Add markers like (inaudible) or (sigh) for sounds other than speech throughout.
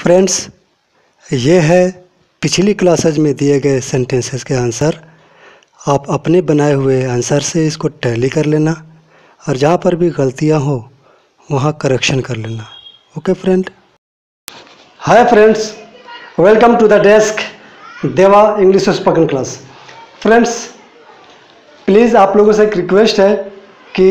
Friends ये है पिछली क्लासेज में दिए गए सेंटेंसेस के आंसर आप अपने बनाए हुए आंसर से इसको टैली कर लेना और जहाँ पर भी गलतियाँ हो, वहाँ करेक्शन कर लेना. Okay friend hi friends welcome to the desk Deva English spoken class friends please आप लोगों से एक रिक्वेस्ट है कि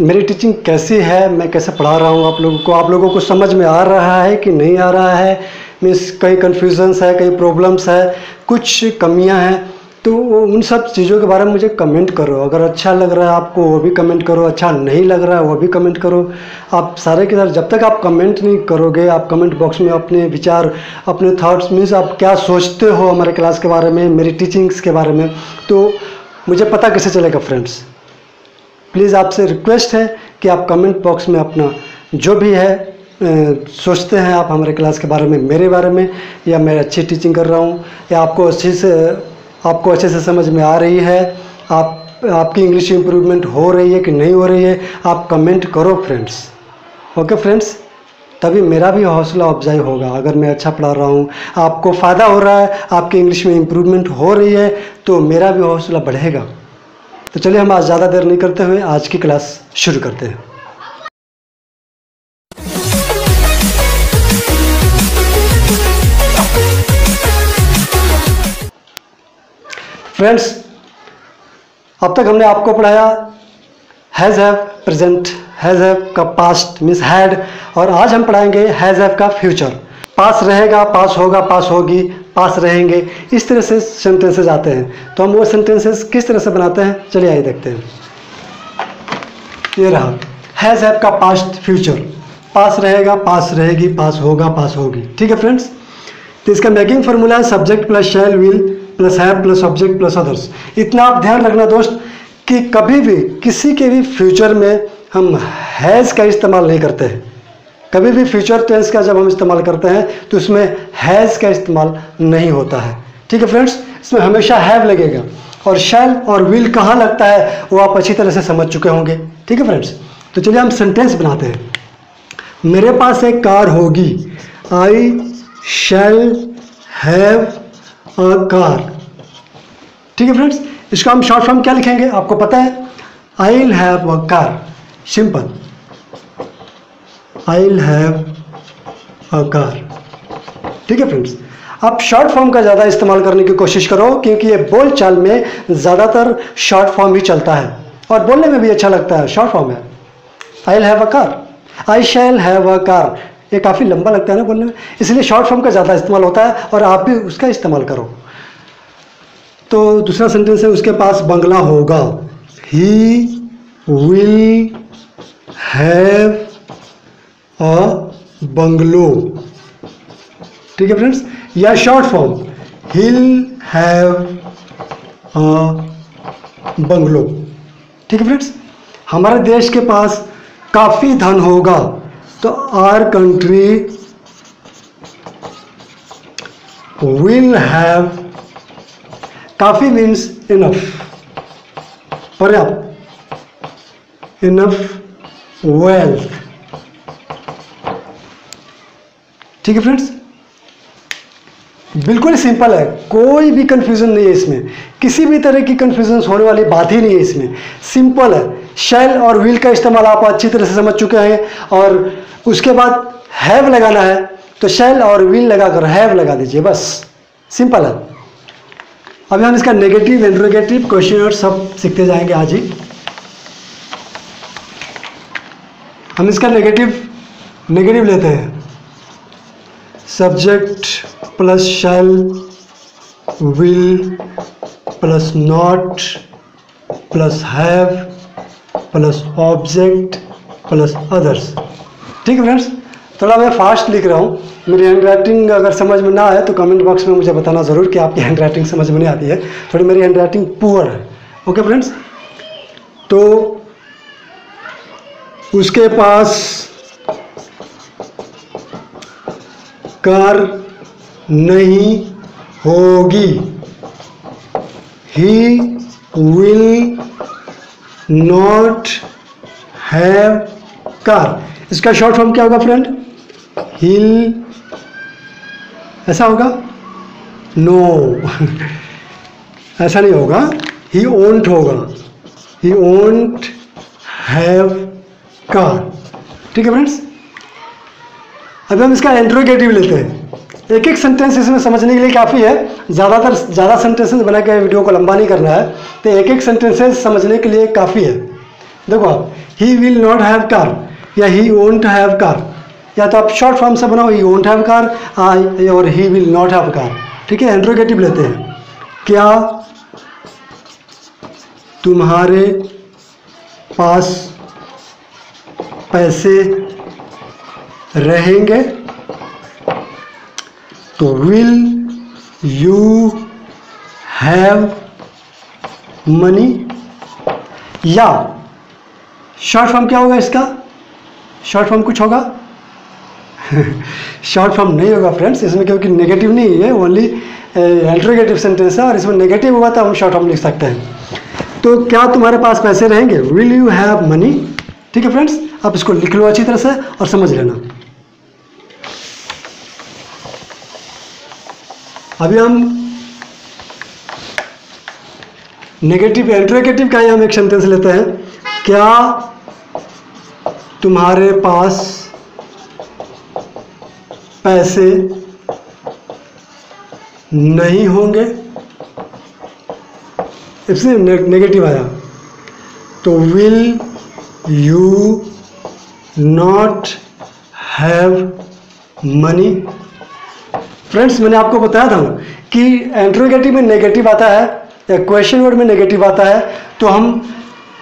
मेरी टीचिंग कैसी है? मैं कैसे पढ़ा रहा हूँ आप लोगों को? आप लोगों को समझ में आ रहा है कि नहीं आ रहा है? मीन्स कई कन्फ्यूजन्स है, कई प्रॉब्लम्स है, कुछ कमियाँ हैं। तो उन सब चीज़ों के बारे में मुझे कमेंट करो। अगर अच्छा लग रहा है आपको, वो भी कमेंट करो। अच्छा नहीं लग रहा है, वो भी कमेंट करो। आप सारे के सारे, जब तक आप कमेंट नहीं करोगे, आप कमेंट बॉक्स में अपने विचार, अपने थाट्स मीन्स आप क्या सोचते हो हमारे क्लास के बारे में, मेरी टीचिंग्स के बारे में तो मुझे पता कैसे चलेगा फ्रेंड्स प्लीज़ आपसे रिक्वेस्ट है कि आप कमेंट बॉक्स में अपना जो भी है सोचते हैं आप हमारे क्लास के बारे में, मेरे बारे में, या मैं अच्छी टीचिंग कर रहा हूँ, या आपको अच्छे से, आपको अच्छे से समझ में आ रही है, आप, आपकी इंग्लिश इम्प्रूवमेंट हो रही है कि नहीं हो रही है, आप कमेंट करो फ्रेंड्स। Okay friends? तभी मेरा भी हौसला अफजाई होगा, अगर मैं अच्छा पढ़ा रहा हूँ, आपको फ़ायदा हो रहा है, आपकी इंग्लिश में इम्प्रूवमेंट हो रही है तो मेरा भी हौसला बढ़ेगा। तो चलिए हम आज ज़्यादा देर नहीं करते हुए आज की क्लास शुरू करते हैं। फ्रेंड्स अब तक हमने आपको पढ़ाया has have present has have का पास्ट मीन्स हैड और आज हम पढ़ाएँगे हैज़ हैव का फ्यूचर पास रहेगा, पास होगा, पास होगी, पास रहेंगे। इस तरह से सेंटेंसेस आते हैं। तो हम वो सेंटेंसेस किस तरह से बनाते हैं? चलिए आइए देखते हैं। ये रहा। हैज़ हैव का पास्ट फ्यूचर पास रहेगा, पास रहेगी, पास होगा, पास होगी। ठीक है फ्रेंड्स तो इसका मेकिंग फार्मूला है subject plus shall will plus have plus object plus others इतना आप ध्यान रखना दोस्त, कि कभी भी, किसी के भी फ्यूचर में हम हैज़ का इस्तेमाल नहीं करते हैं। कभी भी फ्यूचर टेंस का जब हम इस्तेमाल करते हैं तो उसमें हैज़ का इस्तेमाल नहीं होता है। ठीक है फ्रेंड्स इसमें हमेशा हैव लगेगा। और शैल और विल कहाँ लगता है, वो आप अच्छी तरह से समझ चुके होंगे। ठीक है फ्रेंड्स तो चलिए हम सेंटेंस बनाते हैं। मेरे पास एक कार होगी। I shall have a car ठीक है फ्रेंड्स इसका हम शॉर्ट फॉर्म क्या लिखेंगे? आपको पता है? I will have a car simple I have a car ठीक है फ्रेंड्स आप शॉर्ट फॉर्म का ज़्यादा इस्तेमाल करने की कोशिश करो, क्योंकि ये बोल चाल में ज़्यादातर शॉर्ट फॉर्म ही चलता है। और बोलने में भी अच्छा लगता है शॉर्ट फॉर्म है। I have a car I shall have a car ये काफ़ी लंबा लगता है ना बोलने में। इसलिए शॉर्ट फॉर्म का ज़्यादा इस्तेमाल होता है, और आप भी उसका इस्तेमाल करो। तो दूसरा सेंटेंस है, उसके पास बंगला होगा। He will have a bungalow. ठीक है फ्रेंड्स या short form he'll have a bungalow ठीक है फ्रेंड्स हमारे देश के पास काफ़ी धन होगा तो आर कंट्री विल हैव काफ़ी मीन्स इनफ पर्याप्त. इनफ वेल्थ ठीक है फ्रेंड्स बिल्कुल सिंपल है। कोई भी कंफ्यूजन नहीं है इसमें। किसी भी तरह की कंफ्यूजन होने वाली बात ही नहीं है इसमें। सिंपल है। शेल और विल का इस्तेमाल आप अच्छी तरह से समझ चुके हैं और उसके बाद हैव लगाना है। तो शेल और विल लगाकर हैव लगा दीजिए, बस। सिंपल है। अभी हम इसका नेगेटिव इंट्रोगेटिव क्वेश्चन और सब सीखते जाएँगे आज ही। हम इसका नेगेटिव नेगेटिव लेते हैं। Subject plus shall will plus not plus have plus object plus others ठीक है फ्रेंड्स थोड़ा मैं फास्ट लिख रहा हूँ। मेरी हैंड राइटिंग अगर समझ में ना आए तो कमेंट बॉक्स में मुझे बताना ज़रूर कि आपकी हैंड राइटिंग समझ में नहीं आती है। थोड़ी मेरी हैंड राइटिंग पुअर है। ओके फ्रेंड्स तो उसके पास कार नहीं होगी। He will not have car इसका शॉर्ट फॉर्म क्या होगा फ्रेंड हिल ऐसा होगा? नो (laughs) ऐसा नहीं होगा। ही ओंट होगा। ही ओंट हैव कार ठीक है फ्रेंड्स अभी हम इसका इंट्रोगेटिव लेते हैं। एक एक सेंटेंस इसमें समझने के लिए काफ़ी है। ज़्यादातर, ज़्यादा सेंटेंसेस बना के वीडियो को लंबा नहीं करना है। तो एक एक सेंटेंसेस समझने के लिए काफ़ी है। देखो आप he will not have car या ही वोंट हैव कार या तो आप शॉर्ट फॉर्म से बनाओ ही वोंट हैव कार और he will not have car ठीक है इंट्रोगेटिव लेते हैं। क्या तुम्हारे पास पैसे रहेंगे तो विल यू हैव मनी या शॉर्ट फॉर्म क्या होगा इसका? शॉर्ट फॉर्म कुछ होगा? (laughs) शॉर्ट फॉर्म नहीं होगा फ्रेंड्स इसमें क्योंकि नेगेटिव नहीं है ओनली इंट्रोगेटिव सेंटेंस है और इसमें नेगेटिव हुआ तो हम शॉर्ट फॉर्म लिख सकते हैं। तो क्या तुम्हारे पास पैसे रहेंगे? विल यू हैव मनी ठीक है फ्रेंड्स आप इसको लिख लो अच्छी तरह से और समझ लेना। अभी हम नेगेटिव इंट्रोगेटिव का ही हम एक सेंटेंस लेते हैं। क्या तुम्हारे पास पैसे नहीं होंगे? इससे नेगेटिव आया तो will you not have money friends मैंने आपको बताया था कि एंट्रोगेटिव में नेगेटिव आता है, या क्वेश्चन वर्ड में नेगेटिव आता है तो हम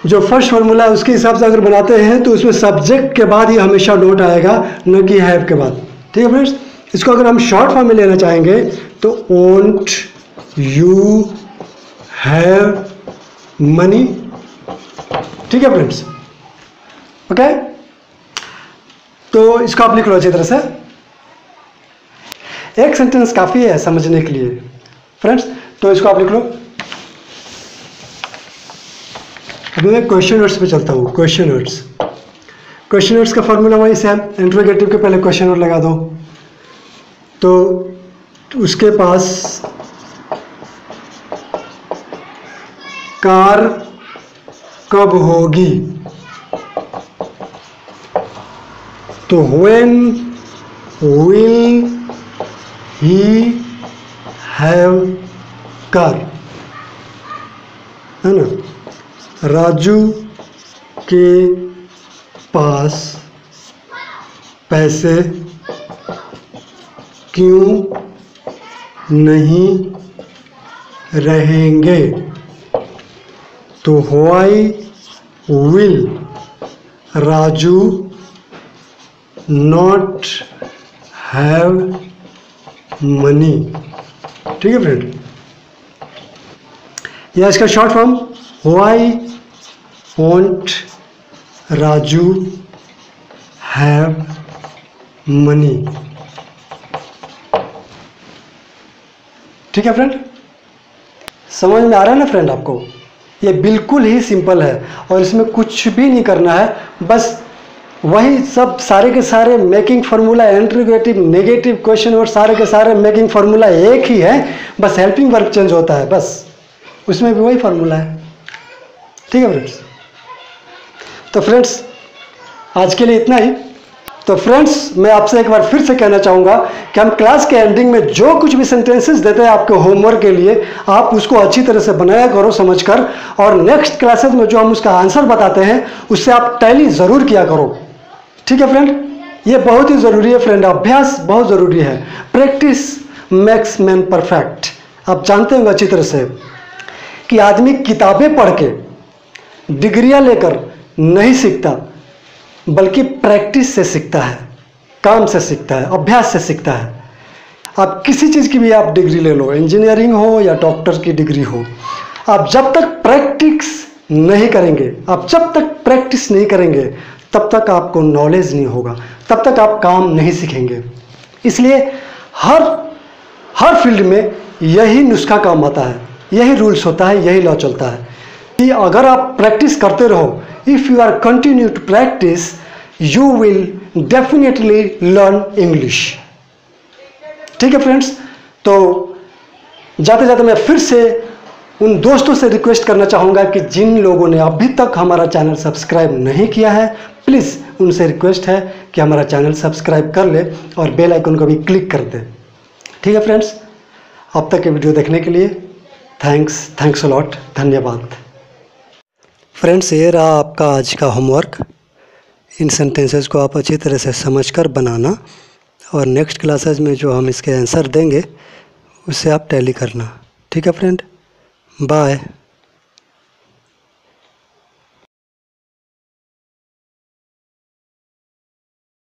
जो फ़र्स्ट फॉर्मूला है, उसके हिसाब से अगर बनाते हैं तो उसमें सब्जेक्ट के बाद ही हमेशा नोट आएगा, न कि हैव के बाद। ठीक है फ्रेंड्स इसको अगर हम शॉर्ट फॉर्म में लेना चाहेंगे तो ओंट यू हैव मनी ठीक है फ्रेंड्स ओके तो इसको आप लिख लो अच्छी तरह से। एक सेंटेंस काफ़ी है समझने के लिए। फ्रेंड्स तो इसको आप लिख लो। अभी मैं क्वेश्चन वर्ड्स पे चलता हूँ क्वेश्चन वर्ड्स क्वेश्चन वर्ड्स का फॉर्मूला वही सेम इंट्रोगेटिव के पहले क्वेश्चन वर्ड लगा दो। तो उसके पास कार कब होगी? तो when will he have car है ना? राजू के पास पैसे क्यों नहीं रहेंगे? तो why will Raju not have money ठीक है फ्रेंड या इसका short form why won't Raju have money ठीक है फ्रेंड समझ में आ रहा है ना फ्रेंड आपको? ये बिल्कुल ही सिंपल है और इसमें कुछ भी नहीं करना है, बस वही सब सारे के सारे making formula interrogative negative question और सारे के सारे मेकिंग फार्मूला एक ही है। बस हेल्पिंग वर्क चेंज होता है, बस। उसमें भी वही फार्मूला है। ठीक है फ्रेंड्स तो फ्रेंड्स आज के लिए इतना ही। तो फ्रेंड्स मैं आपसे एक बार फिर से कहना चाहूँगा कि हम क्लास के एंडिंग में जो कुछ भी सेंटेंसेस देते हैं आपके होमवर्क के लिए, आप उसको अच्छी तरह से बनाया करो, समझकर। और नेक्स्ट क्लासेस में जो हम उसका आंसर बताते हैं, उससे आप टैली ज़रूर किया करो। ठीक है फ्रेंड ये बहुत ही ज़रूरी है फ्रेंड अभ्यास बहुत ज़रूरी है। प्रैक्टिस मैक्स मैन परफेक्ट आप जानते होंगे अच्छी तरह से कि आदमी किताबें पढ़ के डिग्रियाँ लेकर नहीं सीखता, बल्कि प्रैक्टिस से सीखता है, काम से सीखता है, अभ्यास से सीखता है। आप किसी चीज़ की भी आप डिग्री ले लो इंजीनियरिंग हो या डॉक्टर की डिग्री हो, आप जब तक प्रैक्टिस नहीं करेंगे, आप जब तक प्रैक्टिस नहीं करेंगे तब तक आपको नॉलेज नहीं होगा। तब तक आप काम नहीं सीखेंगे। इसलिए हर हर फ़ील्ड में यही नुस्खा काम आता है। यही रूल्स होता है, यही लॉ चलता है। कि अगर आप प्रैक्टिस करते रहो if you are continue to practice you will definitely learn English ठीक है फ्रेंड्स तो जाते जाते मैं फिर से उन दोस्तों से रिक्वेस्ट करना चाहूँगा कि जिन लोगों ने अभी तक हमारा चैनल सब्सक्राइब नहीं किया है प्लीज़ उनसे रिक्वेस्ट है कि हमारा चैनल सब्सक्राइब कर ले और बेल आइकन को भी क्लिक कर दे। ठीक है फ्रेंड्स? अब तक के वीडियो देखने के लिए थैंक्स थैंक्स अलॉट धन्यवाद। फ्रेंड्स, ये रहा आपका आज का होमवर्क। इन सेंटेंसेस को आप अच्छी तरह से समझकर बनाना और नेक्स्ट क्लासेस में जो हम इसके आंसर देंगे, उसे आप टैली करना। ठीक है फ्रेंड? बाय